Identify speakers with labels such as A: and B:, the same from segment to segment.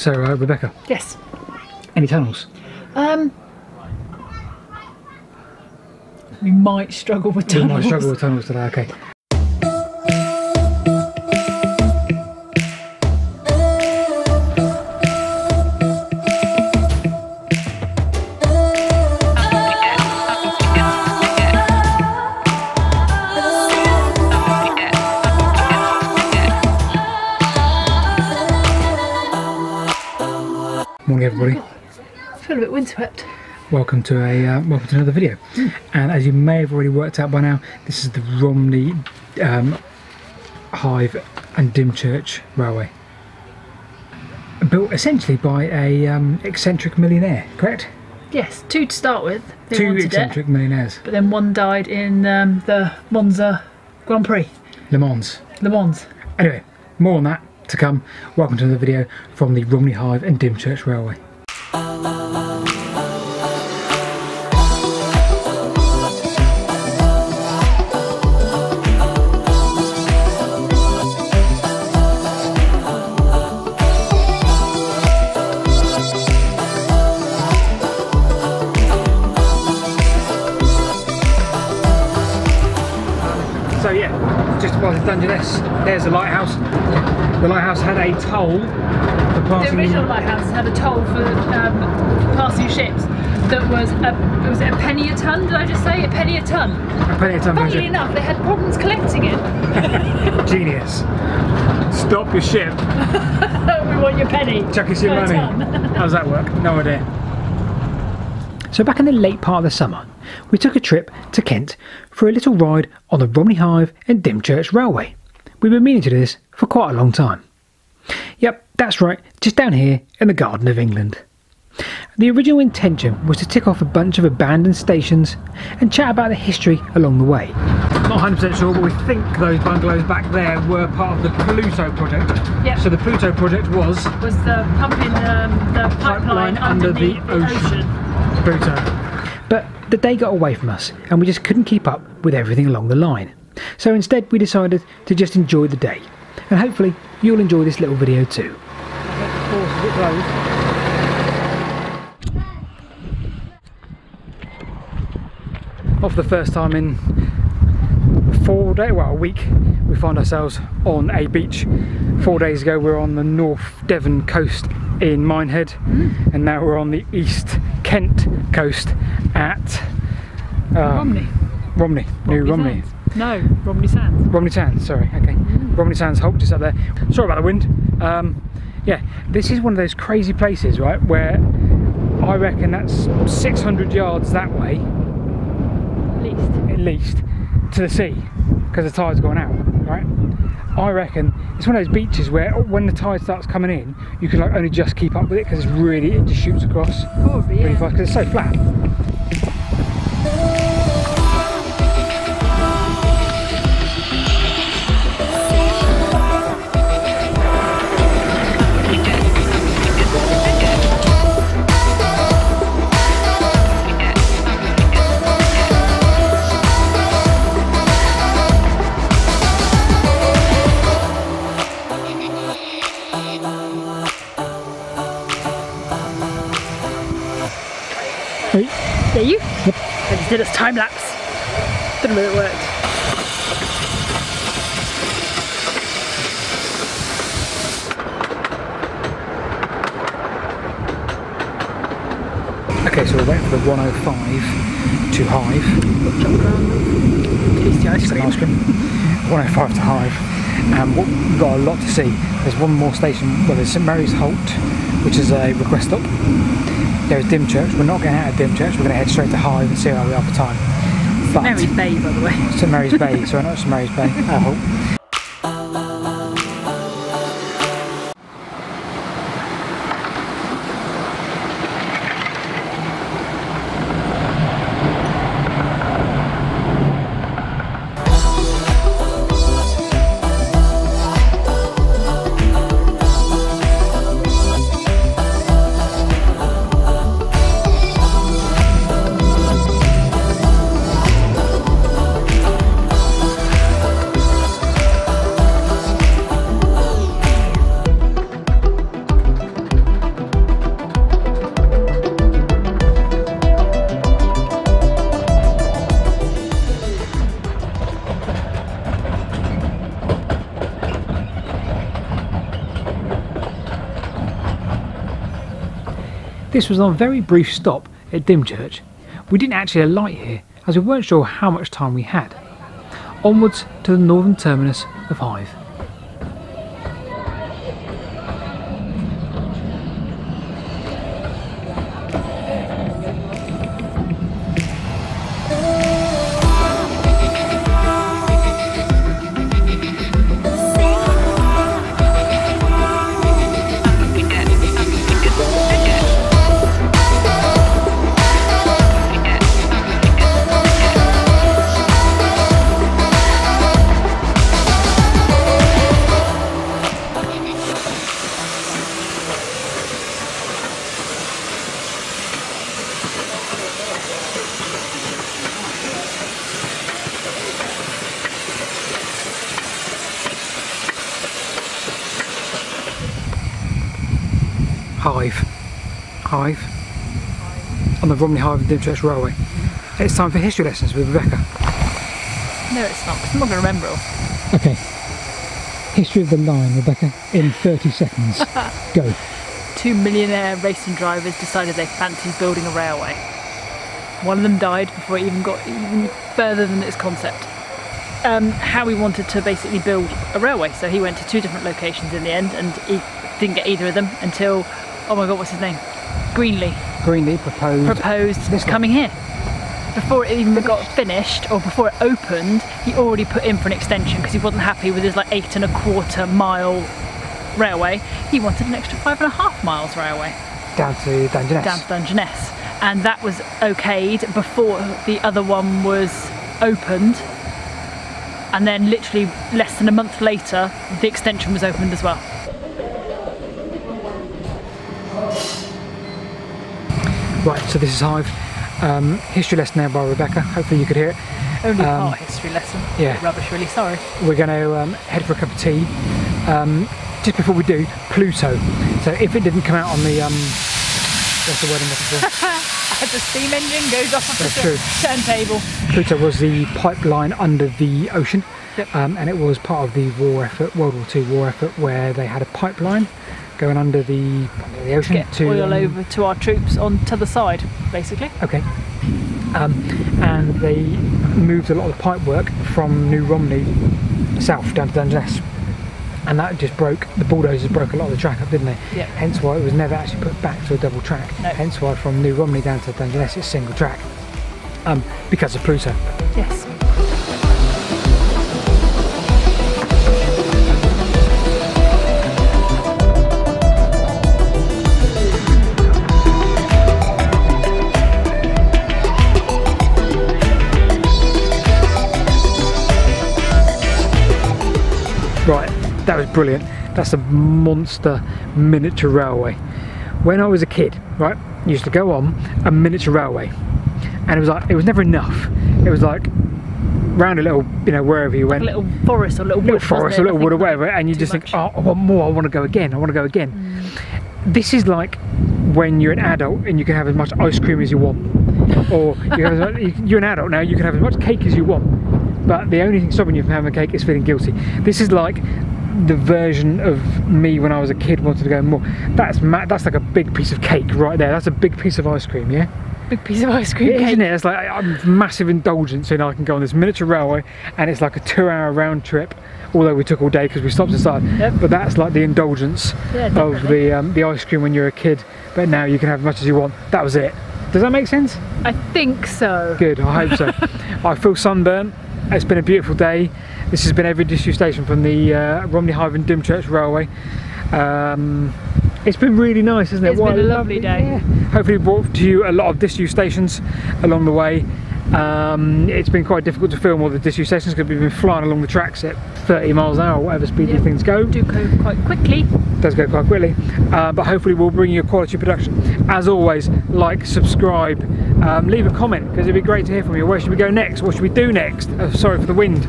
A: So, uh, Rebecca,
B: Yes.
A: any tunnels?
B: Um. We might struggle with tunnels.
A: might struggle with tunnels today, okay. Morning, everybody.
B: I feel a bit windswept.
A: Welcome to a uh, welcome to another video. And as you may have already worked out by now, this is the Romney um, Hythe and Dymchurch Railway, built essentially by a um, eccentric millionaire. Correct?
B: Yes, two to start with. They
A: Two eccentric
B: it,
A: millionaires.
B: but then one died in um, the Monza Grand Prix,
A: Le Mans.
B: Le Mans.
A: Anyway, more on that to come. Welcome to another video from the Romney Hythe and Dymchurch Railway. So yeah, just above the Dungeness, there's a lighthouse. The lighthouse had a toll for passing.
B: The original lighthouse had a toll for um, passing ships that was a, was it a penny a ton? Did I just say a penny a ton?
A: a penny a ton
B: Funnily
A: measure.
B: enough, they had problems collecting it.
A: Genius. Stop your ship.
B: we want your penny.
A: Chuck us your money. How does that work? No idea. So back in the late part of the summer, we took a trip to Kent for a little ride on the Romney Hythe and Dymchurch Railway. We've been meaning to do this for quite a long time. Yep, that's right, just down here in the Garden of England. The original intention was to tick off a bunch of abandoned stations and chat about the history along the way. Not 100% sure, but we think those bungalows back there were part of the Pluto project.
B: Yep.
A: So the Pluto project was
B: was the pumping um, the pipeline,
A: Pipeline under the
B: the
A: ocean.
B: ocean.
A: Pluto. But the day got away from us and we just couldn't keep up with everything along the line. So instead we decided to just enjoy the day. And hopefully you'll enjoy this little video too. Off the first time in four days, well a week, we find ourselves on a beach. Four days ago we were on the North Devon coast in Minehead and now we're on the East Kent coast at uh,
B: Romney.
A: Romney, New Romney.
B: No, Romney Sands.
A: Romney Sands, sorry, okay. Romney Sands Hope just up there. Sorry about the wind. Um, yeah, this is one of those crazy places, right, where I reckon that's 600 yards that way,
B: At least.
A: at least, to the sea, because the tide's gone out, right? I reckon it's one of those beaches where when the tide starts coming in, you can like only just keep up with it because it's really, it just shoots across
B: Probably,
A: really
B: yeah.
A: fast because it's so flat.
B: Did its time lapse. Didn't know it worked.
A: Okay, so we're waiting for the 105 to Hythe.
B: Tasty ice cream.
A: ice cream. 105 to Hythe. And what, we've got a lot to see. There's one more station, well there's St Mary's Holt, which is a request stop. There's Dymchurch. We're not going out of Dymchurch, we're going to head straight to Hythe and see how we are for time. But
B: Mary's Bay, by the way.
A: St Mary's Bay, sorry, not St Mary's Bay, uh, Holt. This was our very brief stop at Dymchurch. We didn't actually alight here as we weren't sure how much time we had. Onwards to the northern terminus of Hythe. Hythe. On the Romney Hythe and Dymchurch Railway. It's time for history lessons with Rebecca.
B: No, it's not, 'cause I'm not going to remember all.
A: Okay. History of the line, Rebecca, in 30 seconds. Go.
B: Two millionaire racing drivers decided they fancied building a railway. One of them died before it even got even further than its concept. Um, Howey wanted to basically build a railway, so he went to two different locations in the end, and he didn't get either of them until, oh my god, what's his name? Greenly
A: Greenly proposed.
B: proposed
A: This
B: coming here. Before it even got finished, or before it opened, he already put in for an extension because he wasn't happy with his like eight and a quarter mile railway. He wanted an extra five and a half miles railway
A: down to Dungeness.
B: down to Dungeness, and that was okayed before the other one was opened. And then, literally less than a month later, the extension was opened as well.
A: Right, so this is Hythe. Um, history lesson now by Rebecca. Hopefully you could hear it.
B: Only
A: Um,
B: part history lesson.
A: yeah.
B: Rubbish, really. Sorry.
A: We're going to um, head for a cup of tea. Um, just before we do, Pluto. So if it didn't come out on the um, what's the word I'm looking for?
B: the steam engine goes off of
A: That's
B: the
A: true.
B: turntable.
A: Pluto was the pipeline under the ocean,
B: Yep.
A: um, and it was part of the war effort, World War II war effort, where they had a pipeline going under the under the ocean
B: Get
A: to
B: oil
A: um,
B: over to our troops on to the side, basically.
A: Okay. Um, and they moved a lot of the pipe work from New Romney south down to Dungeness. And that just broke, the bulldozers broke a lot of the track up, didn't they?
B: Yeah.
A: Hence why it was never actually put back to a double track.
B: No.
A: Hence why from New Romney down to Dungeness it's single track. Um, because of Pluto.
B: Yes.
A: Brilliant. That's a monster miniature railway. When I was a kid, right, used to go on a miniature railway, and it was like it was never enough. It was like round a little, you know, wherever you went, A
B: little forest or a little,
A: little
B: wood,
A: forest, a little wood or whatever, and you just
B: much.
A: think, oh, I want more, I want to go again, I want to go again.
B: Mm.
A: This is like when you're an adult and you can have as much ice cream as you want, or you have as much, you- you're an adult now, you can have as much cake as you want, but the only thing stopping you from having a cake is feeling guilty. This is like the version of me when I was a kid wanted to go more. That's ma- that's like a big piece of cake right there. That's a big piece of ice cream, yeah.
B: Big piece of ice cream
A: is, isn't it? It's like I'm massive indulgence in I can go on this miniature railway and it's like a two hour round trip. Although we took all day because we stopped inside,
B: Yep.
A: but that's like the indulgence
B: Yeah,
A: of the um, the ice cream when you're a kid. But now you can have as much as you want. That was it. Does that make sense?
B: I think so.
A: Good. I hope so. I feel sunburnt. It's been a beautiful day. This has been every disused station from the uh, Romney Hythe and Dymchurch Railway. Um, it's been really nice, isn't it?
B: It's
A: What
B: been a lovely day.
A: yeah. Hopefully, brought to you a lot of disused stations along the way. Um, it's been quite difficult to film all the disused sessions because we've been flying along the tracks at 30 miles an hour, or whatever speed
B: Yep.
A: these things go.
B: Do go quite quickly.
A: does go quite quickly. Uh, but hopefully we'll bring you a quality production. As always like subscribe um, leave a comment because it'd be great to hear from you. Where should we go next? What should we do next? Uh, sorry for the wind.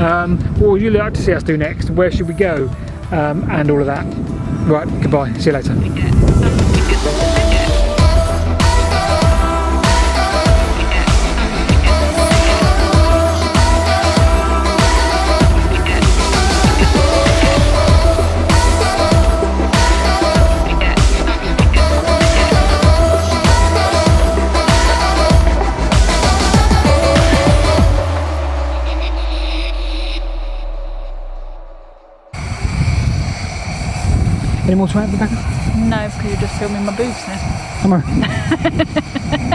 A: Um, what would you like to see us do next? Where should we go? Um, and all of that. Right goodbye. See you later Any more to add, Rebecca?
B: No, because you're just filming my boobs now.
A: Come on.